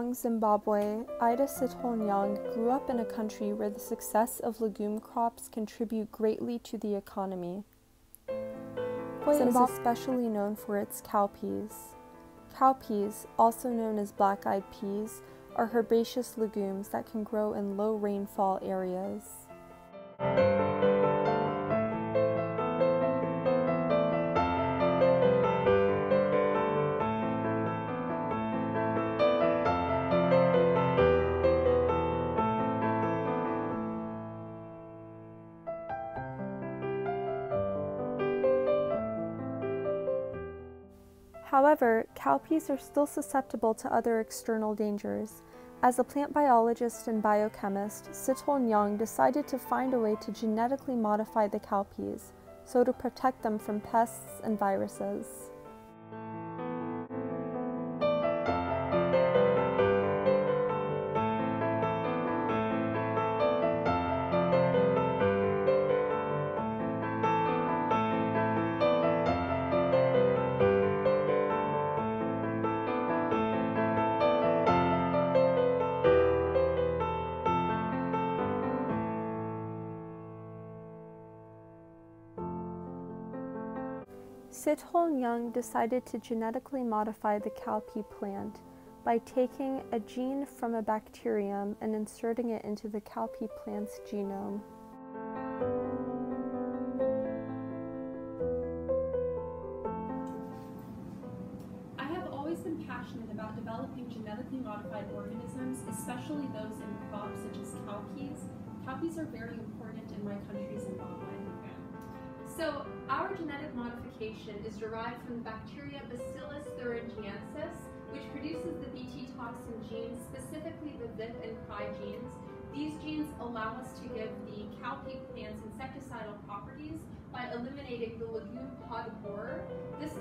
young Zimbabwe, Idah Sithole-Niang grew up in a country where the success of legume crops contribute greatly to the economy. Zimbabwe is especially known for its cowpeas. Cowpeas, also known as black eyed peas, are herbaceous legumes that can grow in low rainfall areas. However, cowpeas are still susceptible to other external dangers. As a plant biologist and biochemist, Sithole-Niang decided to find a way to genetically modify the cowpeas, so to protect them from pests and viruses. Sithole-Niang decided to genetically modify the cowpea plant by taking a gene from a bacterium and inserting it into the cowpea plant's genome. I have always been passionate about developing genetically modified organisms, especially those in crops such as cowpeas. Cowpeas are very important in my country, Zimbabwe. So our genetic modification is derived from the bacteria Bacillus thuringiensis, which produces the Bt toxin genes, specifically the VIP and CRY genes. These genes allow us to give the cowpea plants insecticidal properties by eliminating the legume pod borer. This